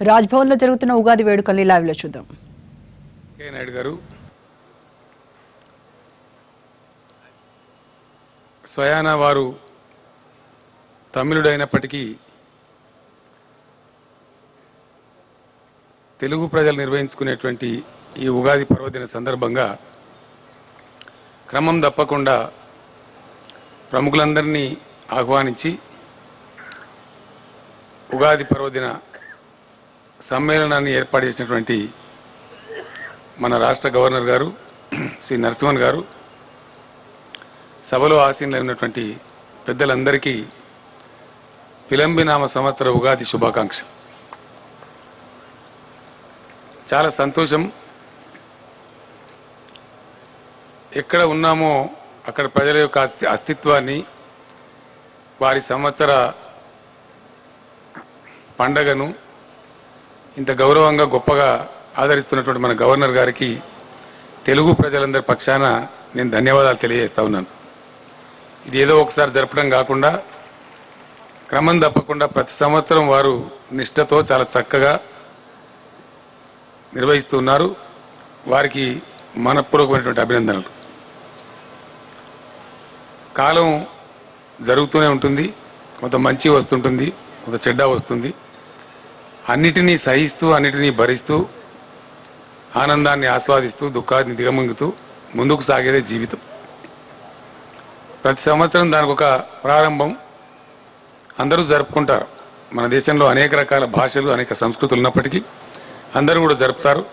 రాజ్భవన్లో జరుగుతున్న ఉగాది వేడుకల్ని లైవ్లో చూద్దాం నాయుడు గారు స్వయాన వారు తమిళుడైనప్పటికీ తెలుగు ప్రజలు నిర్వహించుకునేటువంటి ఈ ఉగాది పర్వదిన సందర్భంగా క్రమం తప్పకుండా ప్రముఖులందరినీ ఆహ్వానించి ఉగాది పర్వదిన సమ్మేళనాన్ని ఏర్పాటు చేసినటువంటి మన రాష్ట్ర గవర్నర్ గారు శ్రీ నరసింహన్ గారు సభలో ఆసీనులై ఉన్నటువంటి పెద్దలందరికీ పిలంబినామ సంవత్సర ఉగాది శుభాకాంక్ష. చాలా సంతోషం. ఎక్కడ ఉన్నామో అక్కడ ప్రజల యొక్క అస్తిత్వాన్ని వారి సంవత్సర పండగను ఇంత గౌరవంగా గొప్పగా ఆదరిస్తున్నటువంటి మన గవర్నర్ గారికి తెలుగు ప్రజలందరి పక్షాన నేను ధన్యవాదాలు తెలియజేస్తా ఉన్నాను. ఇది ఏదో ఒకసారి జరపడం కాకుండా క్రమం తప్పకుండా ప్రతి సంవత్సరం వారు నిష్ఠతో చాలా చక్కగా నిర్వహిస్తున్నారు వారికి మనపూర్వకమైనటువంటి అభినందనలు. కాలం జరుగుతూనే ఉంటుంది. కొంత మంచి వస్తుంటుంది కొంత చెడ్డ వస్తుంది. అన్నిటినీ సహిస్తూ అన్నిటినీ భరిస్తూ ఆనందాన్ని ఆస్వాదిస్తూ దుఃఖాన్ని దిగమింగుతూ ముందుకు సాగేదే జీవితం. ప్రతి సంవత్సరం దానికి ఒక ప్రారంభం అందరూ జరుపుకుంటారు. మన దేశంలో అనేక రకాల భాషలు అనేక సంస్కృతులు ఉన్నప్పటికీ అందరూ కూడా జరుపుతారు.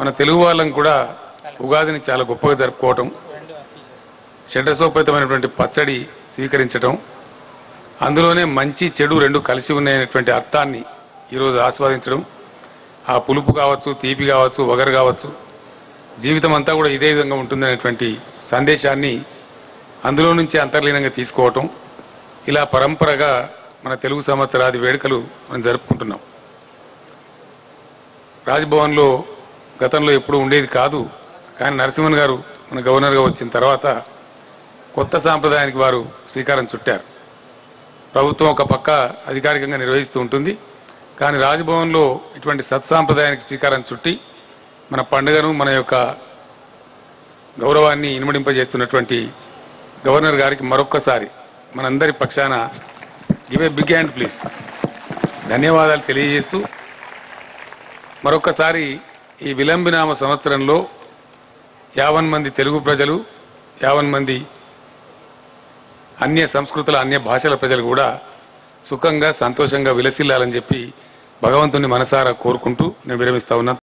మన తెలుగు వాళ్ళం కూడా ఉగాదిని చాలా గొప్పగా జరుపుకోవటం షడ్రసోపేతమైనటువంటి పచ్చడి స్వీకరించటం అందులోనే మంచి చెడు రెండు కలిసి ఉన్నాయనేటువంటి అర్థాన్ని ఈరోజు ఆస్వాదించడం. ఆ పులుపు కావచ్చు తీపి కావచ్చు వగరు కావచ్చు జీవితం అంతా కూడా ఇదే విధంగా ఉంటుందనేటువంటి సందేశాన్ని అందులో నుంచి అంతర్లీనంగా తీసుకోవటం. ఇలా పరంపరగా మన తెలుగు సంవత్సరాది వేడుకలు మనం జరుపుకుంటున్నాం. రాజ్భవన్లో గతంలో ఎప్పుడు ఉండేది కాదు కానీ నరసింహన్ గారు మన గవర్నర్గా వచ్చిన తర్వాత కొత్త సాంప్రదాయానికి వారు శ్రీకారం చుట్టారు. ప్రభుత్వం ఒక పక్క అధికారికంగా నిర్వహిస్తూ ఉంటుంది. కానీ రాజ్భవన్లో ఇటువంటి సత్సాంప్రదాయానికి శ్రీకారం చుట్టి మన పండుగను మన యొక్క గౌరవాన్ని ఇనుమడింపజేస్తున్నటువంటి గవర్నర్ గారికి మరొక్కసారి మనందరి పక్షాన give a big hand please. ధన్యవాదాలు తెలియజేస్తూ మరొక్కసారి ఈ విలంబినామ సంవత్సరంలో యావన్ మంది తెలుగు ప్రజలు యావన్ మంది అన్య సంస్కృతుల అన్య భాషల ప్రజలు కూడా సుఖంగా సంతోషంగా విలసిల్లాలని చెప్పి భగవంతుని మనసారా కోరుకుంటూ నేను విరమిస్తా ఉన్నాను